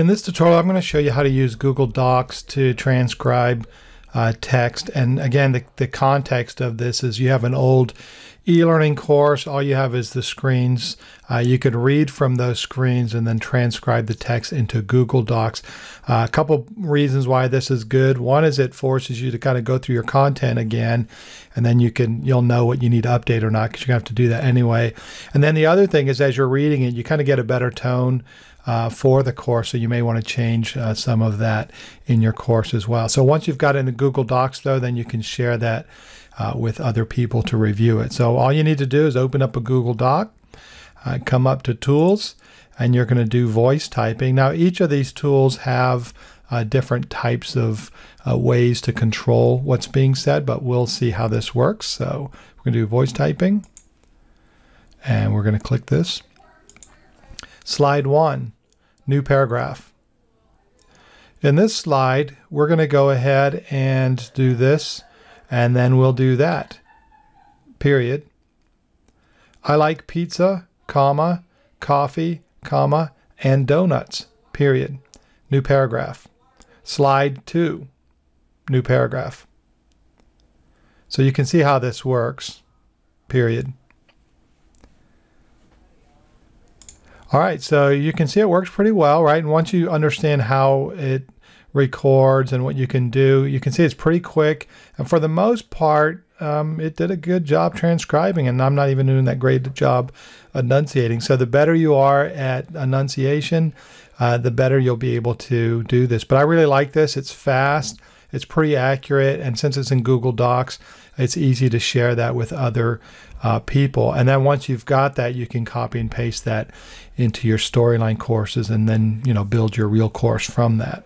In this tutorial, I'm going to show you how to use Google Docs to transcribe uh, text. And again, the, the context of this is you have an old e-learning course. All you have is the screens. Uh, you could read from those screens and then transcribe the text into Google Docs. Uh, a couple reasons why this is good. One is it forces you to kind of go through your content again, and then you can you'll know what you need to update or not because you're gonna have to do that anyway. And then the other thing is as you're reading it, you kind of get a better tone uh, for the course. So you may want to change uh, some of that in your course as well. So once you've got it in Google Docs, though, then you can share that uh, with other people to review it. So all you need to do is open up a Google Doc, uh, come up to Tools, and you're going to do voice typing. Now, each of these tools have uh, different types of uh, ways to control what's being said, but we'll see how this works. So we're going to do voice typing, and we're going to click this. Slide one, new paragraph. In this slide, we're going to go ahead and do this, and then we'll do that, period. I like pizza, comma, coffee, comma, and donuts, period. New paragraph. Slide two, new paragraph. So you can see how this works, period. All right, so you can see it works pretty well, right? And once you understand how it records and what you can do, you can see it's pretty quick. And for the most part, um, it did a good job transcribing, and I'm not even doing that great job enunciating. So the better you are at enunciation, uh, the better you'll be able to do this. But I really like this. It's fast, it's pretty accurate, and since it's in Google Docs, it's easy to share that with other uh, people. And then once you've got that, you can copy and paste that into your storyline courses and then, you know, build your real course from that.